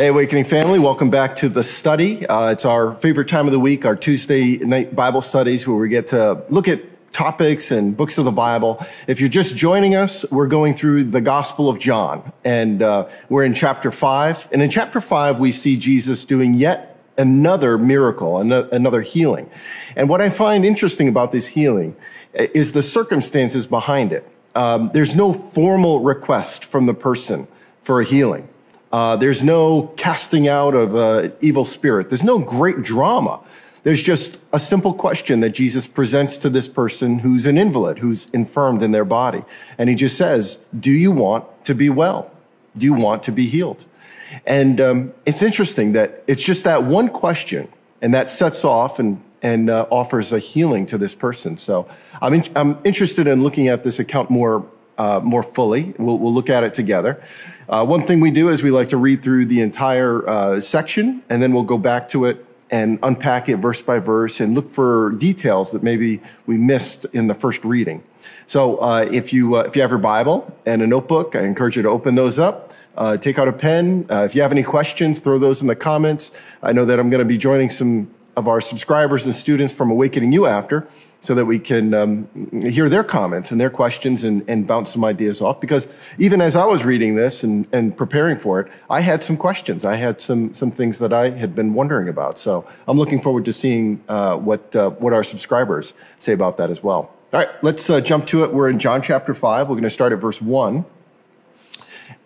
Hey, Awakening family, welcome back to the study. Uh, it's our favorite time of the week, our Tuesday night Bible studies, where we get to look at topics and books of the Bible. If you're just joining us, we're going through the Gospel of John, and uh, we're in chapter five. And in chapter five, we see Jesus doing yet another miracle, another healing. And what I find interesting about this healing is the circumstances behind it. Um, there's no formal request from the person for a healing. Uh, there's no casting out of uh, evil spirit. There's no great drama. There's just a simple question that Jesus presents to this person who's an invalid, who's infirmed in their body. And he just says, Do you want to be well? Do you want to be healed? And um, it's interesting that it's just that one question, and that sets off and, and uh, offers a healing to this person. So I'm, in, I'm interested in looking at this account more uh, more fully. We'll, we'll, look at it together. Uh, one thing we do is we like to read through the entire uh, section, and then we'll go back to it and unpack it verse by verse and look for details that maybe we missed in the first reading. So uh, if you uh, if you have your Bible and a notebook, I encourage you to open those up. Uh, take out a pen. if you have any questions, throw those in the comments. I know that I'm going to be joining some of our subscribers and students from Awakening U after so that we can um, hear their comments and their questions and, and, bounce some ideas off. Because even as I was reading this and, and, preparing for it, I had some questions. I had some some things that I had been wondering about. So I'm looking forward to seeing uh, what uh, what our subscribers say about that as well. All right, let's uh, jump to it. We're in John chapter five. We're going to start at verse one,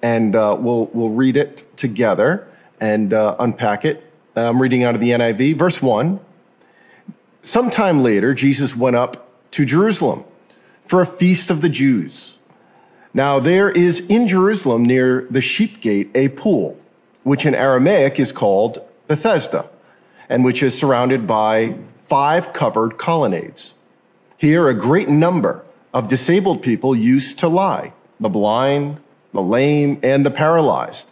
and uh, we'll we'll read it together and uh, unpack it. I'm reading out of the NIV, verse one. Sometime later, Jesus went up to Jerusalem for a feast of the Jews. Now, there is in Jerusalem near the sheep gate a pool, which in Aramaic is called Bethesda, and which is surrounded by five covered colonnades. Here, a great number of disabled people used to lie the blind, the lame, and the paralyzed.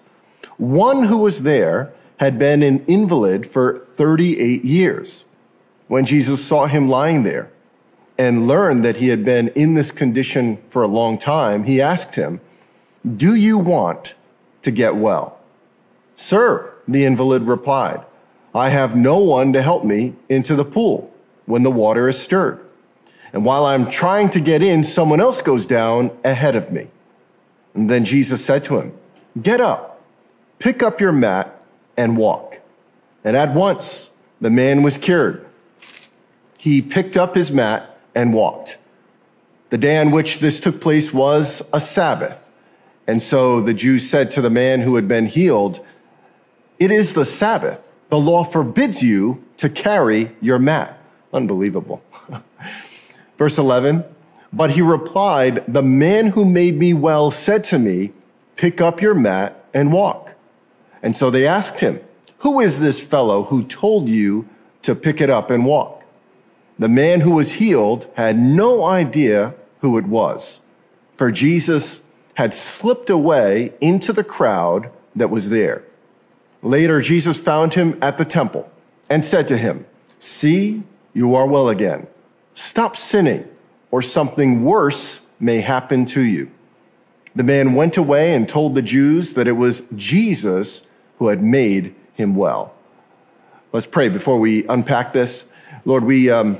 One who was there had been an invalid for 38 years when Jesus saw him lying there and learned that he had been in this condition for a long time, he asked him, Do you want to get well? Sir, the invalid replied, I have no one to help me into the pool when the water is stirred. And while I'm trying to get in, someone else goes down ahead of me. And then Jesus said to him, Get up, pick up your mat, and walk. And at once the man was cured he picked up his mat and walked. The day on which this took place was a Sabbath. And so the Jews said to the man who had been healed, It is the Sabbath. The law forbids you to carry your mat. Unbelievable. Verse 11, but he replied, The man who made me well said to me, Pick up your mat and walk. And so they asked him, Who is this fellow who told you to pick it up and walk? The man who was healed had no idea who it was, for Jesus had slipped away into the crowd that was there. Later, Jesus found him at the temple and said to him, See, you are well again. Stop sinning, or something worse may happen to you. The man went away and told the Jews that it was Jesus who had made him well. Let's pray before we unpack this. Lord, we, um,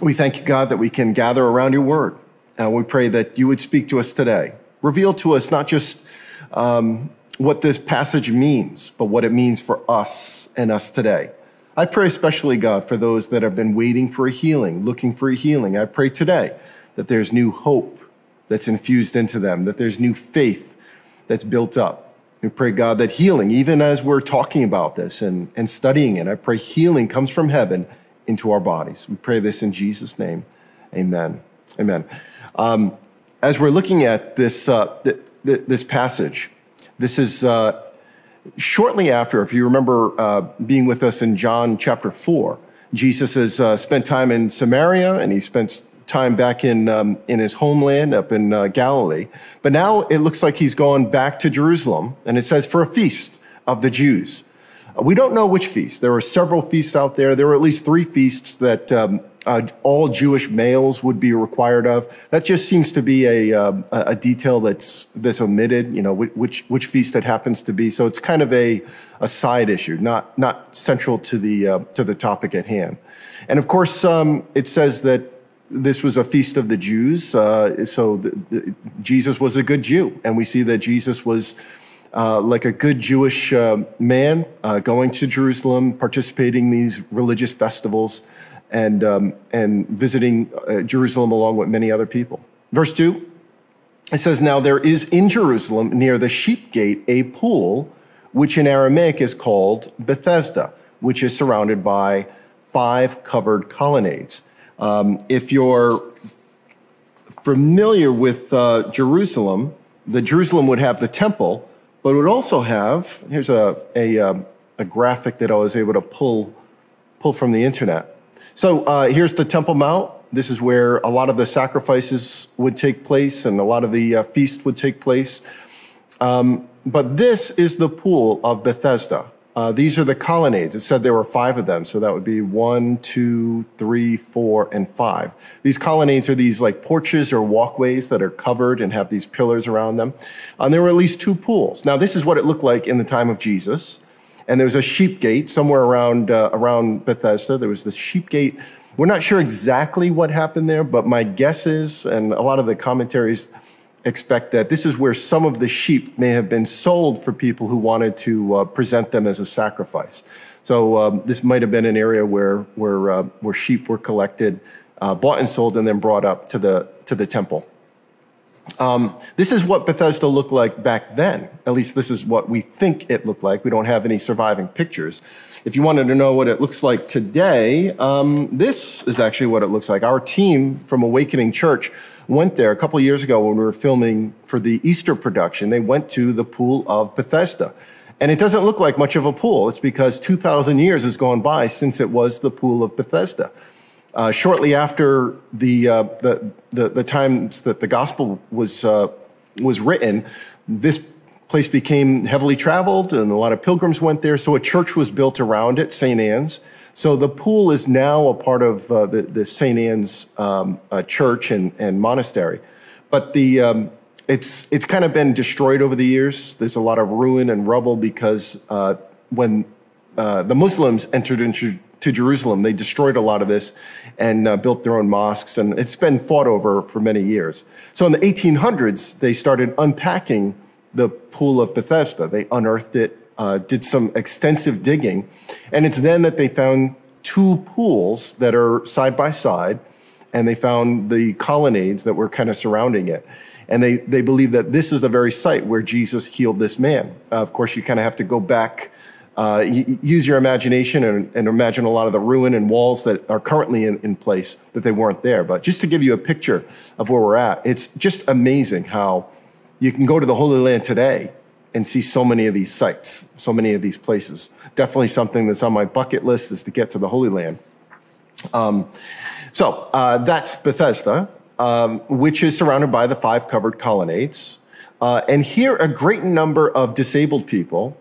we thank you, God, that we can gather around your word. And we pray that you would speak to us today. Reveal to us not just um, what this passage means, but what it means for us and us today. I pray especially, God, for those that have been waiting for a healing, looking for a healing. I pray today that there's new hope that's infused into them, that there's new faith that's built up. We pray, God, that healing, even as we're talking about this and, and studying it, I pray healing comes from heaven into our bodies. We pray this in Jesus' name. Amen. Amen. Um, as we're looking at this, uh, th- th- this passage, this is uh, shortly after, if you remember uh, being with us in John chapter 4, Jesus has uh, spent time in Samaria and he spent time back in, um, in his homeland up in uh, Galilee. But now it looks like he's gone back to Jerusalem, and it says for a feast of the Jews. We don't know which feast. There are several feasts out there. There were at least three feasts that um, uh, all Jewish males would be required of. That just seems to be a, um, a detail that's, that's omitted, you know, which, which feast it happens to be. So it's kind of a, a side issue, not, not central to the, uh, to the topic at hand. And of course, um, it says that this was a feast of the Jews. Uh, so the, the, Jesus was a good Jew. And we see that Jesus was uh, like a good Jewish uh, man uh, going to Jerusalem, participating in these religious festivals, and, um, and visiting uh, Jerusalem along with many other people. Verse 2 it says, Now there is in Jerusalem near the sheep gate a pool, which in Aramaic is called Bethesda, which is surrounded by five covered colonnades. Um, if you're familiar with uh, Jerusalem, the Jerusalem would have the temple, but it would also have, here's a, a, um, a graphic that I was able to pull, pull from the internet. So uh, here's the Temple Mount. This is where a lot of the sacrifices would take place and a lot of the uh, feast would take place. Um, but this is the pool of Bethesda. Uh, these are the colonnades. It said there were five of them. So that would be one, two, three, four, and five. These colonnades are these like porches or walkways that are covered and have these pillars around them. And there were at least two pools. Now, this is what it looked like in the time of Jesus. And there was a sheep gate somewhere around, uh, around Bethesda. There was this sheep gate. We're not sure exactly what happened there, but my guess is, and a lot of the commentaries expect that this is where some of the sheep may have been sold for people who wanted to uh, present them as a sacrifice. So um, this might have been an area where where uh, where sheep were collected, uh, bought and sold, and then brought up to the to the temple. Um, this is what Bethesda looked like back then. At least this is what we think it looked like. We don't have any surviving pictures. If you wanted to know what it looks like today, um, this is actually what it looks like. Our team from Awakening Church went there a couple years ago when we were filming for the Easter production. They went to the pool of Bethesda. And it doesn't look like much of a pool. It's because 2,000 years has gone by since it was the pool of Bethesda. Uh, shortly after the, uh, the, the, the, times that the gospel was, uh, was written, this place became heavily traveled and a lot of pilgrims went there. So a church was built around it, St. Anne's. So the pool is now a part of uh, the, the St. Anne's um, uh, church and, and monastery. But the, um, it's, it's kind of been destroyed over the years. There's a lot of ruin and rubble because uh, when uh, the Muslims entered into to Jerusalem, they destroyed a lot of this and uh, built their own mosques. And it's been fought over for many years. So in the 1800s, they started unpacking the pool of Bethesda. They unearthed it, uh, did some extensive digging, and it's then that they found two pools that are side by side, and they found the colonnades that were kind of surrounding it. And they, they believe that this is the very site where Jesus healed this man. Uh, of course, you kind of have to go back, uh, use your imagination and, and, imagine a lot of the ruin and walls that are currently in, in place that they weren't there. But just to give you a picture of where we're at, it's just amazing how you can go to the Holy Land today and see so many of these sites, so many of these places. Definitely something that's on my bucket list is to get to the Holy Land. Um, so uh, that's Bethesda, um, which is surrounded by the five covered colonnades. Uh, and here, a great number of disabled people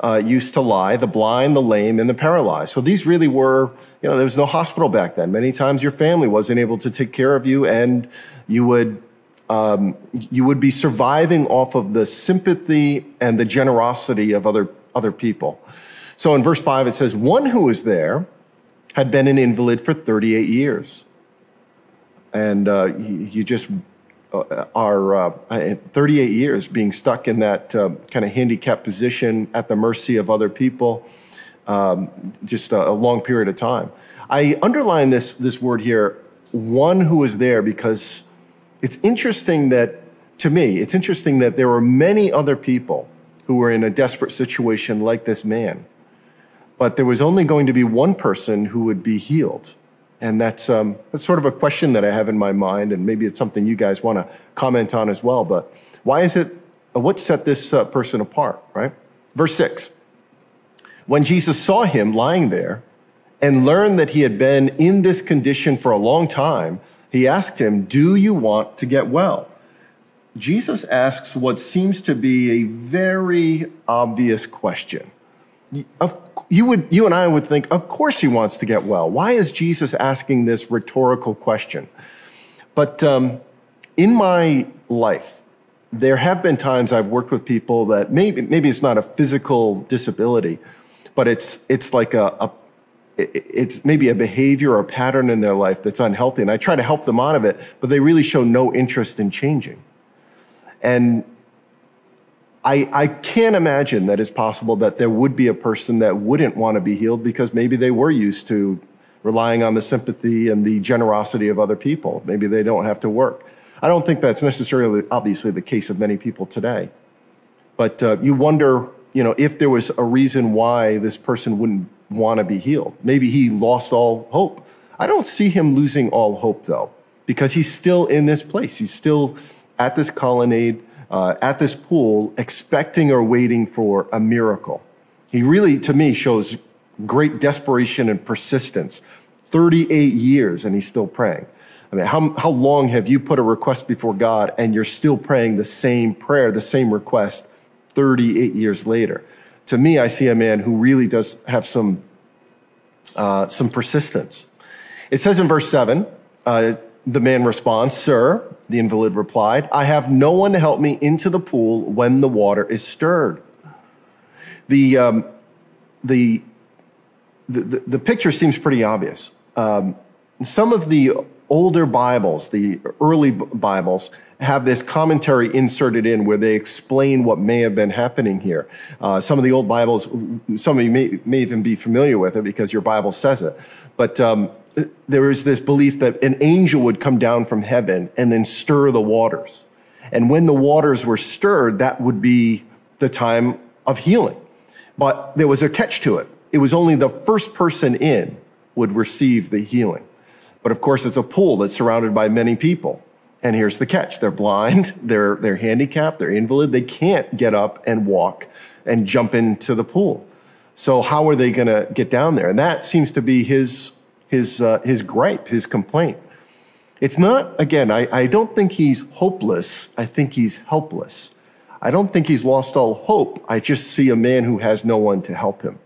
uh, used to lie the blind, the lame, and the paralyzed. So these really were, you know, there was no hospital back then. Many times your family wasn't able to take care of you, and you would um, you would be surviving off of the sympathy and the generosity of other, other people. So in verse 5, it says, One who was there had been an invalid for 38 years. And uh, you just uh, are uh, 38 years being stuck in that uh, kind of handicapped position at the mercy of other people, um, just a, a long period of time. I underline this, this word here, one who was there, because it's interesting that, to me, it's interesting that there were many other people who were in a desperate situation like this man. But there was only going to be one person who would be healed. And that's, um, that's sort of a question that I have in my mind, and maybe it's something you guys want to comment on as well. But why is it, uh, what set this uh, person apart, right? Verse 6 When Jesus saw him lying there and learned that he had been in this condition for a long time, he asked him, Do you want to get well? Jesus asks what seems to be a very obvious question. You would, you and I would think, of course he wants to get well. Why is Jesus asking this rhetorical question? But um, in my life, there have been times I've worked with people that maybe maybe it's not a physical disability, but it's it's like a, a it's maybe a behavior or a pattern in their life that's unhealthy, and I try to help them out of it, but they really show no interest in changing. And I, I can't imagine that it's possible that there would be a person that wouldn't want to be healed because maybe they were used to relying on the sympathy and the generosity of other people. Maybe they don't have to work. I don't think that's necessarily, obviously, the case of many people today. But uh, you wonder, you know, if there was a reason why this person wouldn't want to be healed. Maybe he lost all hope. I don't see him losing all hope, though, because he's still in this place. He's still at this colonnade, uh, at this pool, expecting or waiting for a miracle. He really, to me, shows great desperation and persistence. 38 years, and he's still praying. I mean, how, how long have you put a request before God and you're still praying the same prayer, the same request 38 years later? To me, I see a man who really does have some, uh, some persistence. It says in verse 7, uh, the man responds, Sir, the invalid replied, I have no one to help me into the pool when the water is stirred. The, um, the, the, the, picture seems pretty obvious. Um, some of the older Bibles, the early Bibles, have this commentary inserted in where they explain what may have been happening here. Uh, some of the old Bibles, some of you may, may, even be familiar with it because your Bible says it. But um, there is this belief that an angel would come down from heaven and then stir the waters. And when the waters were stirred, that would be the time of healing. But there was a catch to it. It was only the first person in would receive the healing. But of course, it's a pool that's surrounded by many people. And here's the catch. They're blind. They're, they're handicapped. They're invalid. They can't get up and walk and jump into the pool. So how are they going to get down there? And that seems to be his, his, uh, his gripe, his complaint. It's not, again, I, I don't think he's hopeless. I think he's helpless. I don't think he's lost all hope. I just see a man who has no one to help him.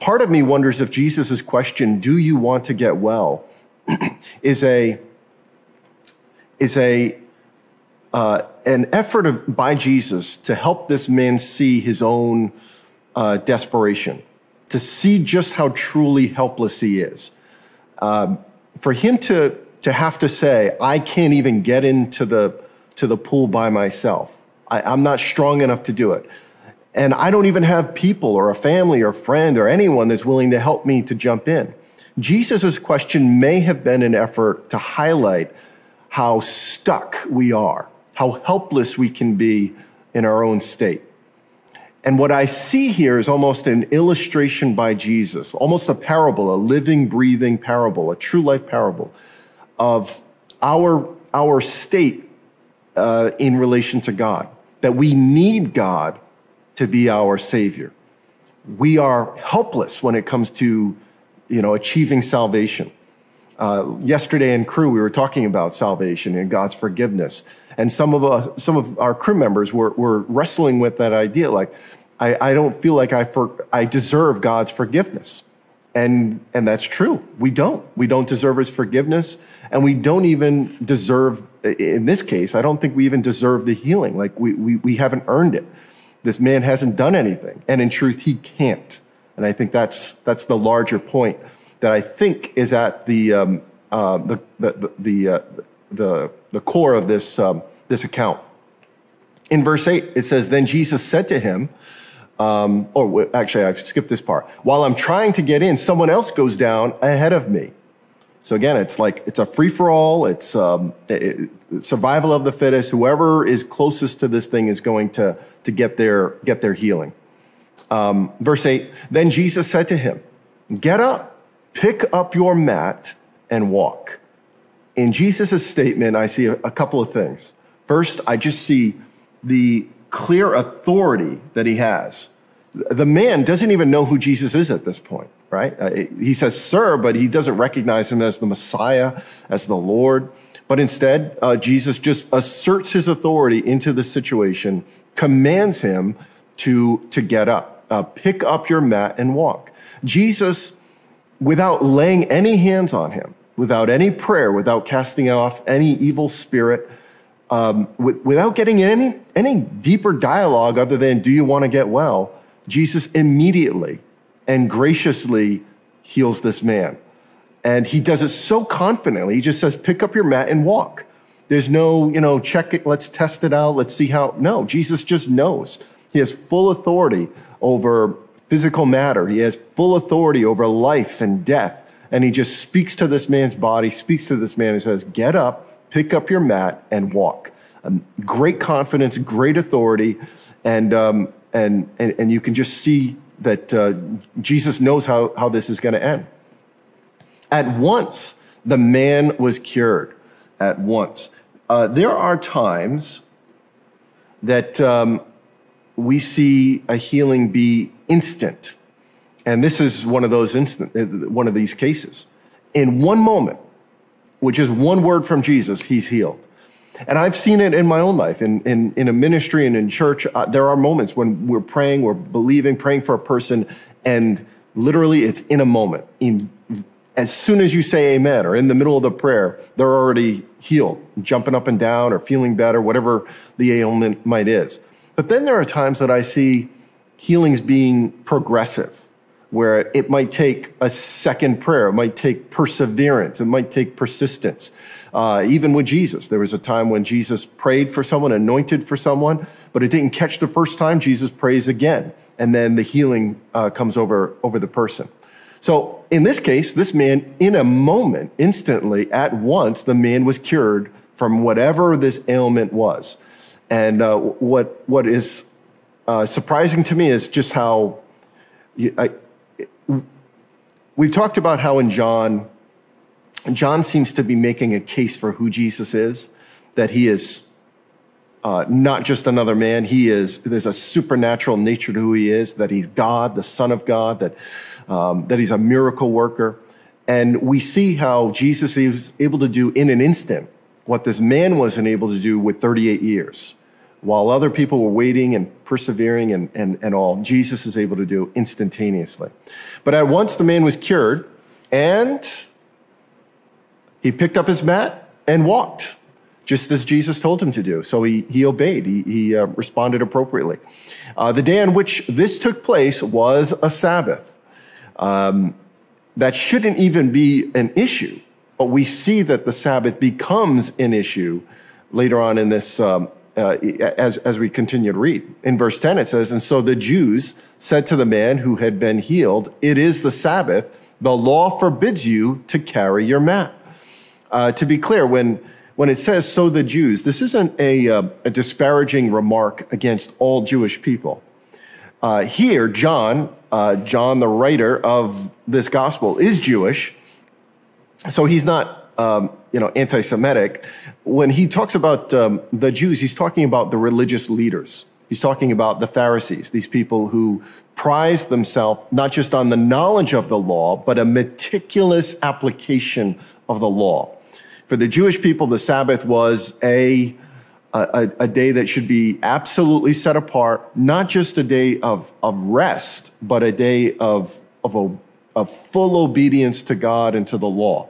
Part of me wonders if Jesus' question, do you want to get well, is a is a uh, an effort of, by Jesus to help this man see his own uh, desperation, to see just how truly helpless he is. Um, for him to to have to say, "I can't even get into the to the pool by myself. I, I'm not strong enough to do it." And I don't even have people or a family or friend or anyone that's willing to help me to jump in. Jesus' question may have been an effort to highlight how stuck we are, how helpless we can be in our own state. And what I see here is almost an illustration by Jesus, almost a parable, a living, breathing parable, a true life parable of our, our state uh, in relation to God, that we need God to be our Savior. We are helpless when it comes to you know, achieving salvation. Uh, yesterday in crew, we were talking about salvation and God's forgiveness. And some of us, some of our crew members were, were wrestling with that idea. Like, I, I don't feel like I, for, I deserve God's forgiveness. And, and that's true. We don't. We don't deserve his forgiveness. And we don't even deserve, in this case, I don't think we even deserve the healing. Like we, we, we haven't earned it. This man hasn't done anything. And in truth, he can't. And I think that's, that's the larger point that I think is at the, um, uh, the, the, the, uh, the, the core of this, um, this account. In verse 8, it says, Then Jesus said to him, um, or actually, I've skipped this part. While I'm trying to get in, someone else goes down ahead of me. So again, it's like it's a free for all. It's um, it, survival of the fittest. Whoever is closest to this thing is going to to get their get their healing. Um, verse 8 Then Jesus said to him, Get up, pick up your mat, and walk. In Jesus' statement, I see a, a couple of things. First, I just see the clear authority that he has. The man doesn't even know who Jesus is at this point, right? Uh, he says, Sir, but he doesn't recognize him as the Messiah, as the Lord. But instead, uh, Jesus just asserts his authority into the situation, commands him to, to get up. Uh, pick up your mat and walk. Jesus, without laying any hands on him, without any prayer, without casting off any evil spirit, um, with, without getting any, any deeper dialogue other than, do you want to get well? Jesus immediately and graciously heals this man. And he does it so confidently. He just says, pick up your mat and walk. There's no, you know, check it, let's test it out, let's see how. No, Jesus just knows. He has full authority over physical matter, he has full authority over life and death. And he just speaks to this man's body, speaks to this man and says, Get up, pick up your mat, and walk. Um, great confidence, great authority. And, um, and, and, and you can just see that uh, Jesus knows how, how this is going to end. At once, the man was cured. At once. Uh, there are times that um, we see a healing be instant. And this is one of those instant, uh, one of these cases. In one moment, which is one word from Jesus, he's healed. And I've seen it in my own life, in, in, in a ministry and in church. Uh, there are moments when we're praying, we're believing, praying for a person, and literally it's in a moment. In, as soon as you say amen or in the middle of the prayer, they're already healed, jumping up and down or feeling better, whatever the ailment might is. But then there are times that I see healings being progressive where it might take a second prayer, it might take perseverance, it might take persistence. Uh, even with Jesus, there was a time when Jesus prayed for someone, anointed for someone, but it didn't catch the first time. Jesus prays again, and then the healing uh, comes over over the person. So in this case, this man, in a moment, instantly, at once, the man was cured from whatever this ailment was. And uh, what what is uh, surprising to me is just how I, we've talked about how in John, John seems to be making a case for who Jesus is, that he is uh, not just another man. He is, there's a supernatural nature to who he is, that he's God, the Son of God, that, um, that he's a miracle worker. And we see how Jesus is able to do in an instant what this man wasn't able to do with 38 years. While other people were waiting and persevering and, and, and all, Jesus is able to do instantaneously. But at once the man was cured and he picked up his mat and walked, just as Jesus told him to do. So he, he obeyed, he, he uh, responded appropriately. Uh, the day on which this took place was a Sabbath. Um, that shouldn't even be an issue, but we see that the Sabbath becomes an issue later on in this um, uh, as, as we continue to read. In verse 10, it says, And so the Jews said to the man who had been healed, It is the Sabbath. The law forbids you to carry your mat. Uh, to be clear, when, when it says, So the Jews, this isn't a, uh, a disparaging remark against all Jewish people. Uh, here, John, uh, John, the writer of this gospel, is Jewish. So he's not um, you know, anti-Semitic. When he talks about um, the Jews, he's talking about the religious leaders. He's talking about the Pharisees, these people who prize themselves not just on the knowledge of the law, but a meticulous application of the law. For the Jewish people, the Sabbath was a, a, a day that should be absolutely set apart, not just a day of, of rest, but a day of, of, of full obedience to God and to the law.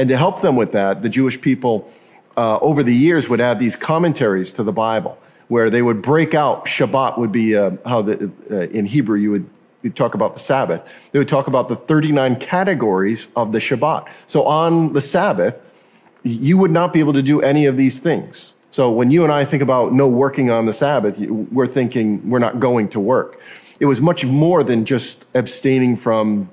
And to help them with that, the Jewish people uh, over the years would add these commentaries to the Bible where they would break out. Shabbat would be uh, how the, uh, in Hebrew you would you'd talk about the Sabbath. They would talk about the 39 categories of the Shabbat. So on the Sabbath, you would not be able to do any of these things. So when you and I think about no working on the Sabbath, we're thinking we're not going to work. It was much more than just abstaining from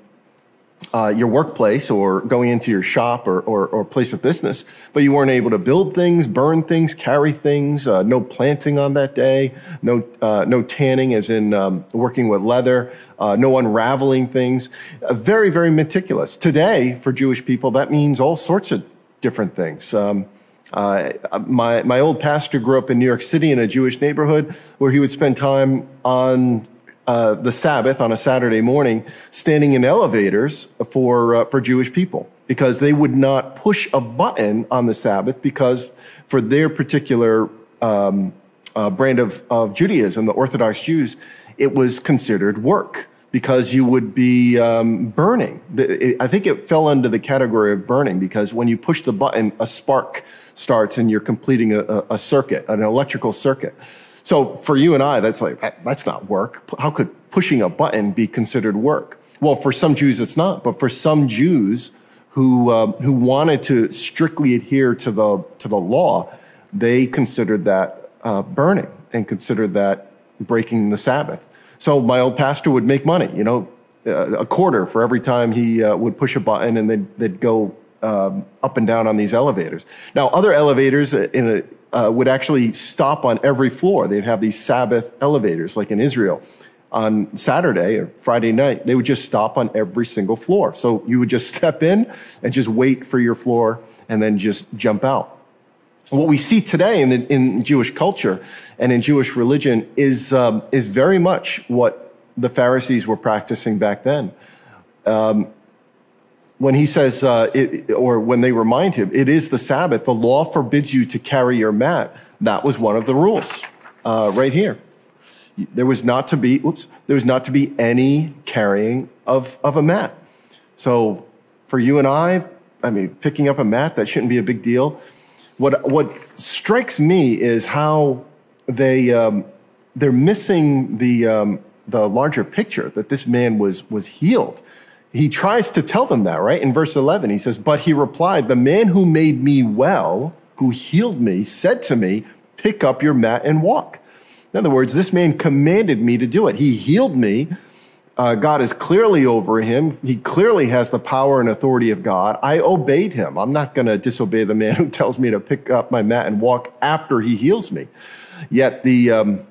uh, your workplace or going into your shop or, or, or, place of business, but you weren't able to build things, burn things, carry things, uh, no planting on that day, no, uh, no tanning as in um, working with leather, uh, no unraveling things. Uh, very, very meticulous. Today, for Jewish people, that means all sorts of different things. Um, uh, my, my old pastor grew up in New York City in a Jewish neighborhood where he would spend time on uh, the Sabbath on a Saturday morning, standing in elevators for uh, for Jewish people because they would not push a button on the Sabbath because for their particular um, uh, brand of, of Judaism, the Orthodox Jews, it was considered work because you would be um, burning. I think it fell under the category of burning because when you push the button, a spark starts and you're completing a, a circuit, an electrical circuit. So for you and I, that's like, that's not work. How could pushing a button be considered work? Well, for some Jews, it's not, but for some Jews who, uh, who wanted to strictly adhere to the, to the law, they considered that uh, burning and considered that breaking the Sabbath. So my old pastor would make money, you know, uh, a quarter for every time he uh, would push a button and they'd, they'd go um, up and down on these elevators. Now, other elevators in a, uh, would actually stop on every floor. They'd have these Sabbath elevators, like in Israel. On Saturday or Friday night, they would just stop on every single floor. So you would just step in and just wait for your floor and then just jump out what we see today in, the, in Jewish culture and in Jewish religion is, um, is very much what the Pharisees were practicing back then. Um, when he says, uh, it, or when they remind him, it is the Sabbath, the law forbids you to carry your mat. That was one of the rules uh, right here. There was not to be, oops, there was not to be any carrying of, of a mat. So for you and I, I mean, picking up a mat, that shouldn't be a big deal what what strikes me is how they um, they're missing the um, the larger picture that this man was was healed. He tries to tell them that right in verse eleven. He says, "But he replied, the man who made me well, who healed me, said to me, pick up your mat and walk." In other words, this man commanded me to do it. He healed me uh, God is clearly over him. He clearly has the power and authority of God. I obeyed him. I'm not going to disobey the man who tells me to pick up my mat and walk after he heals me. Yet the, um,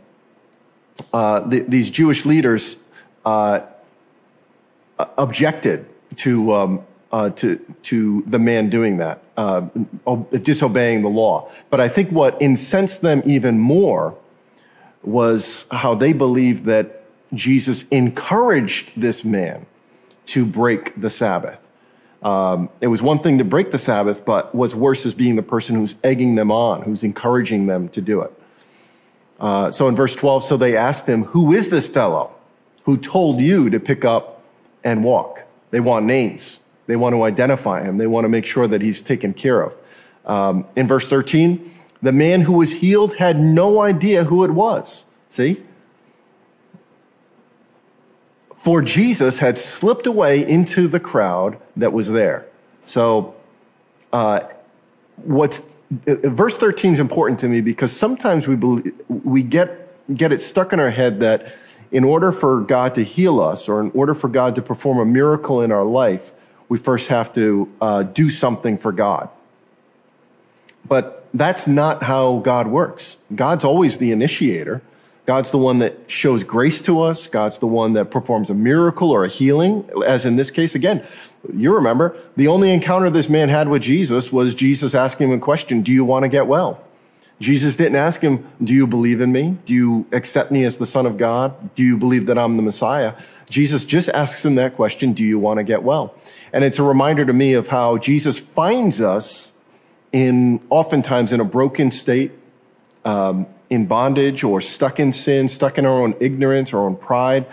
uh, the these Jewish leaders uh, objected to um, uh, to to the man doing that, uh, disobeying the law. But I think what incensed them even more was how they believed that Jesus encouraged this man to break the Sabbath. Um, it was one thing to break the Sabbath, but what's worse is being the person who's egging them on, who's encouraging them to do it. Uh, so in verse 12, so they asked him, Who is this fellow who told you to pick up and walk? They want names. They want to identify him. They want to make sure that he's taken care of. Um, in verse 13, the man who was healed had no idea who it was. See? For Jesus had slipped away into the crowd that was there. So, uh, what's uh, verse 13 is important to me because sometimes we believe, we get get it stuck in our head that in order for God to heal us or in order for God to perform a miracle in our life, we first have to uh, do something for God. But that's not how God works. God's always the initiator. God's the one that shows grace to us. God's the one that performs a miracle or a healing, as in this case. Again, you remember the only encounter this man had with Jesus was Jesus asking him a question Do you want to get well? Jesus didn't ask him, Do you believe in me? Do you accept me as the Son of God? Do you believe that I'm the Messiah? Jesus just asks him that question Do you want to get well? And it's a reminder to me of how Jesus finds us in oftentimes in a broken state. Um, in bondage or stuck in sin, stuck in our own ignorance, our own pride.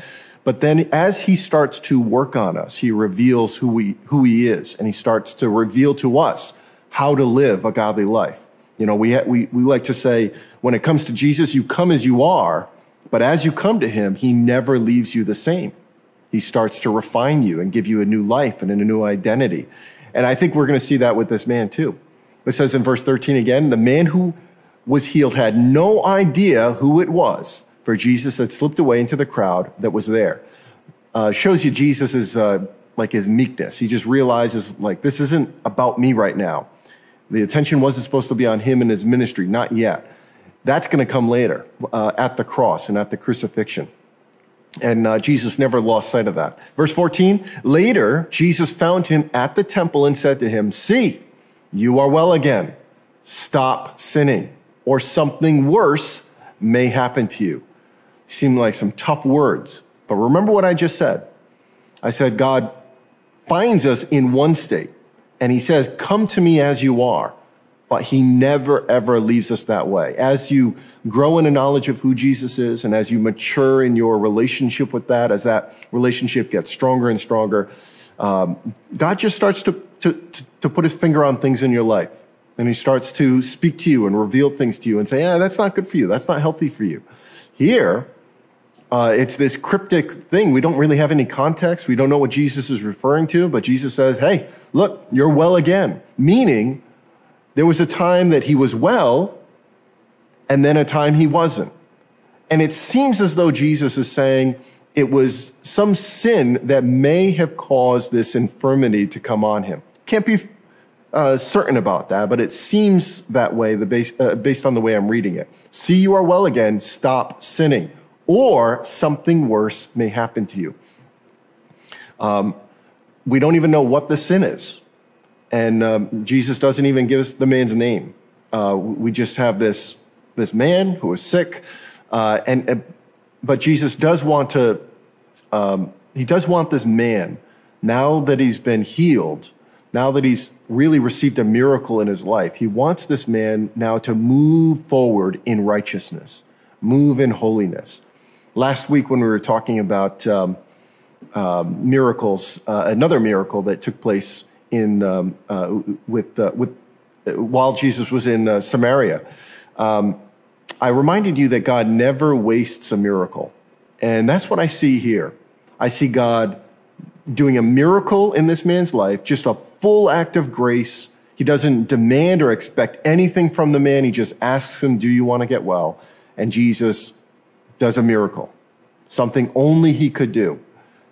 But then as he starts to work on us, he reveals who, we, who he is and he starts to reveal to us how to live a godly life. You know, we, we, we like to say, when it comes to Jesus, you come as you are, but as you come to him, he never leaves you the same. He starts to refine you and give you a new life and a new identity. And I think we're going to see that with this man too. It says in verse 13 again, the man who was healed had no idea who it was, for Jesus had slipped away into the crowd that was there. Uh, shows you Jesus is uh, like his meekness. He just realizes, like, this isn't about me right now. The attention wasn't supposed to be on him and his ministry, not yet. That's going to come later uh, at the cross and at the crucifixion. And uh, Jesus never lost sight of that. Verse 14, later, Jesus found him at the temple and said to him, See, you are well again. Stop sinning or something worse may happen to you. Seem like some tough words, but remember what I just said. I said, God finds us in one state, and He says, Come to me as you are. but he never ever leaves us that way. As you grow in a knowledge of who Jesus is and as you mature in your relationship with that, as that relationship gets stronger and stronger, um, God just starts to, to, to, to put his finger on things in your life. And he starts to speak to you and reveal things to you and say, yeah, that's not good for you. That's not healthy for you. Here, uh, it's this cryptic thing. We don't really have any context. We don't know what Jesus is referring to, but Jesus says, Hey, look, you're well again. Meaning, there was a time that he was well, and then a time he wasn't. And it seems as though Jesus is saying it was some sin that may have caused this infirmity to come on him. Can't be uh, certain about that, but it seems that way the base, uh, based on the way I'm reading it. See, you are well again, stop sinning or something worse may happen to you. Um, we don't even know what the sin is. And um, Jesus doesn't even give us the man's name. Uh, we just have this, this man who is sick. Uh, and, but Jesus does want to, um, he does want this man, now that he's been healed, now that he's really received a miracle in his life, he wants this man now to move forward in righteousness, move in holiness. Last week, when we were talking about um, uh, miracles, uh, another miracle that took place in um, uh, with uh, with uh, while Jesus was in uh, Samaria, um, I reminded you that God never wastes a miracle, and that's what I see here. I see God doing a miracle in this man's life, just a full act of grace. He doesn't demand or expect anything from the man. He just asks him, "Do you want to get well?" And Jesus does a miracle, something only he could do.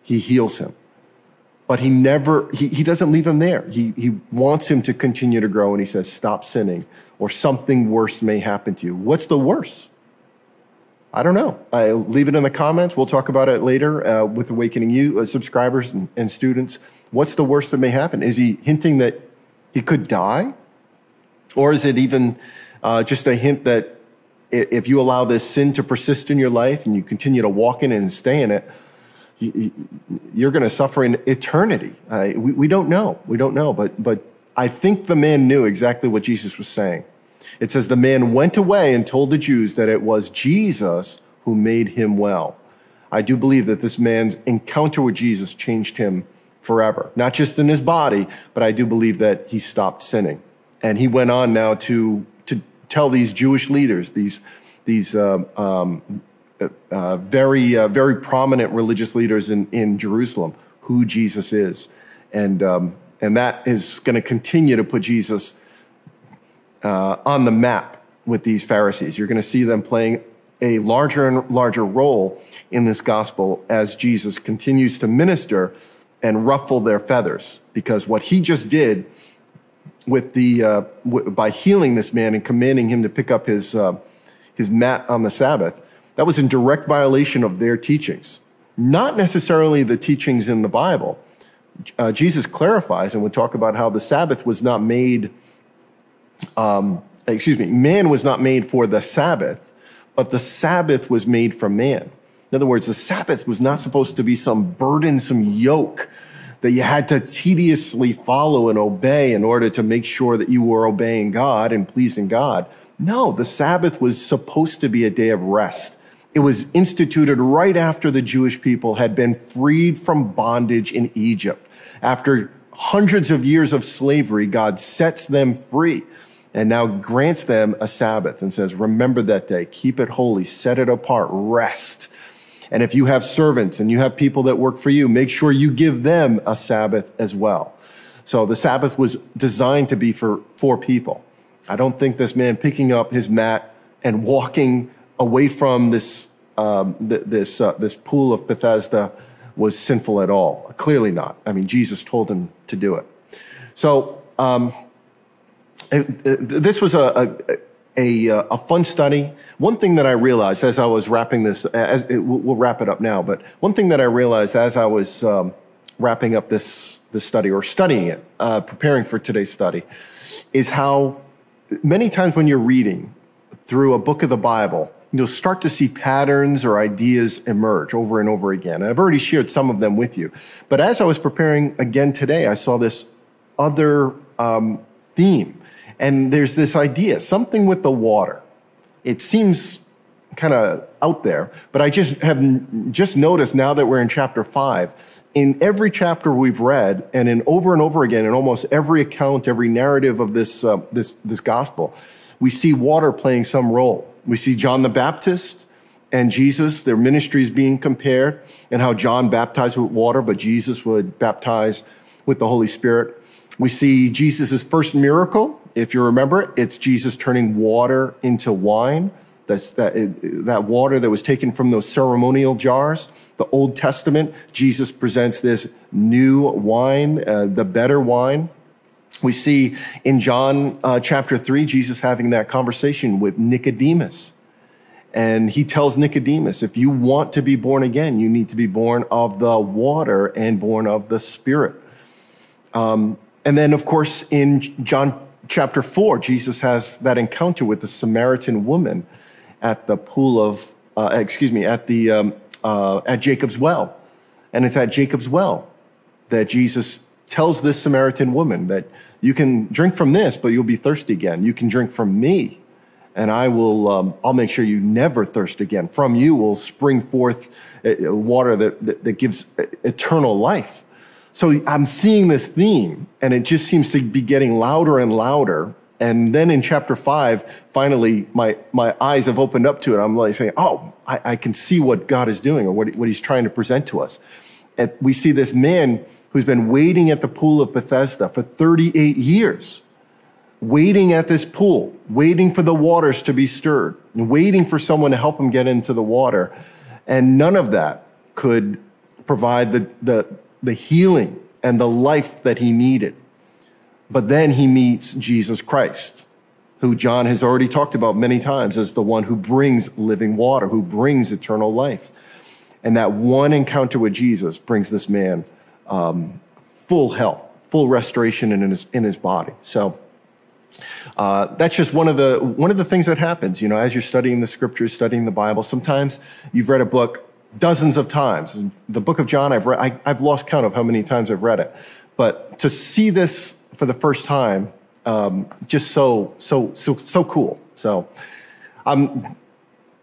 He heals him. But he never, he, he doesn't leave him there. He, he wants him to continue to grow and he says, stop sinning or something worse may happen to you. What's the worst? I don't know. I leave it in the comments. We'll talk about it later uh, with Awakening U uh, subscribers and, and students. What's the worst that may happen? Is he hinting that he could die? Or is it even uh, just a hint that if you allow this sin to persist in your life and you continue to walk in it and stay in it, you're going to suffer in eternity. We, we don't know. We don't know. But, but I think the man knew exactly what Jesus was saying. It says the man went away and told the Jews that it was Jesus who made him well. I do believe that this man's encounter with Jesus changed him forever, not just in his body, but I do believe that he stopped sinning. And he went on now to tell these Jewish leaders, these, these uh, um, uh, very, uh, very prominent religious leaders in, in Jerusalem who Jesus is. And, um, and that is going to continue to put Jesus uh, on the map with these Pharisees. You're going to see them playing a larger and larger role in this gospel as Jesus continues to minister and ruffle their feathers because what he just did with the uh, w- by healing this man and commanding him to pick up his uh, his mat on the Sabbath. That was in direct violation of their teachings, not necessarily the teachings in the Bible. Uh, Jesus clarifies and would talk about how the Sabbath was not made. Um, excuse me, man was not made for the Sabbath, but the Sabbath was made for man. In other words, the Sabbath was not supposed to be some burdensome yoke that you had to tediously follow and obey in order to make sure that you were obeying God and pleasing God. No, the Sabbath was supposed to be a day of rest. It was instituted right after the Jewish people had been freed from bondage in Egypt. After hundreds of years of slavery, God sets them free and now grants them a Sabbath and says, remember that day, keep it holy, set it apart, rest. And if you have servants and you have people that work for you, make sure you give them a Sabbath as well. So the Sabbath was designed to be for, for people. I don't think this man picking up his mat and walking away from this, um, th- this, uh, this pool of Bethesda was sinful at all. Clearly not. I mean, Jesus told him to do it. So, um, this was a, a a, uh, a fun study. One thing that I realized as I was wrapping this, as it, we'll wrap it up now, but one thing that I realized as I was um, wrapping up this, this study or studying it, uh, preparing for today's study, is how many times when you're reading through a book of the Bible, you'll start to see patterns or ideas emerge over and over again. And I've already shared some of them with you. But as I was preparing again today, I saw this other um, theme And there's this idea, something with the water. It seems kind of out there, but I just have just noticed now that we're in chapter five, in every chapter we've read, and in over and over again, in almost every account, every narrative of this uh, this this gospel, we see water playing some role. We see John the Baptist and Jesus, their ministries being compared, and how John baptized with water, but Jesus would baptize with the Holy Spirit. We see Jesus' first miracle. If you remember, it, it's Jesus turning water into wine. That's that, that water that was taken from those ceremonial jars. The Old Testament, Jesus presents this new wine, uh, the better wine. We see in John uh, chapter 3, Jesus having that conversation with Nicodemus. And he tells Nicodemus, if you want to be born again, you need to be born of the water and born of the Spirit. Um, and then, of course, in John chapter 4, Jesus has that encounter with the Samaritan woman at the pool of, uh, excuse me, at the, um, uh, at Jacob's well. And it's at Jacob's well that Jesus tells this Samaritan woman that you can drink from this, but you'll be thirsty again. You can drink from me and I will, um, I'll make sure you never thirst again. From you will spring forth uh, uh, water that, that, that gives eternal life. So I'm seeing this theme and it just seems to be getting louder and louder and then in chapter five, finally, my, my eyes have opened up to it. I'm like saying, oh, I, I can see what God is doing or what, what he's trying to present to us. And we see this man who's been waiting at the pool of Bethesda for 38 years, waiting at this pool, waiting for the waters to be stirred, waiting for someone to help him get into the water. And none of that could provide the, the, the healing and the life that he needed. But then he meets Jesus Christ, who John has already talked about many times as the one who brings living water, who brings eternal life. And that one encounter with Jesus brings this man um, full health, full restoration in his, in his body. So, uh, that's just one of the one of the things that happens. You know, as you're studying the scriptures, studying the Bible, sometimes you've read a book dozens of times. The book of John, I've read, I, I've lost count of how many times I've read it. But to see this for the first time, um, just so, so, so, so cool. So I'm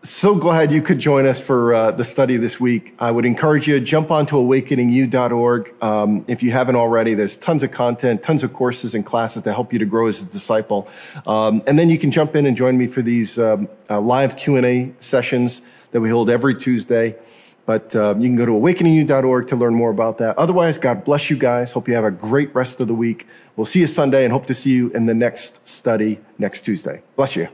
so glad you could join us for uh, the study this week. I would encourage you to jump onto awakeningu.org. Um, if you haven't already, there's tons of content, tons of courses and classes to help you to grow as a disciple. Um, and then you can jump in and join me for these um, uh, live Q&A sessions that we hold every Tuesday. But uh, you can go to awakeningu.org to learn more about that. Otherwise, God bless you guys. Hope you have a great rest of the week. We'll see you Sunday and hope to see you in the next study next Tuesday. Bless you.